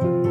Bye.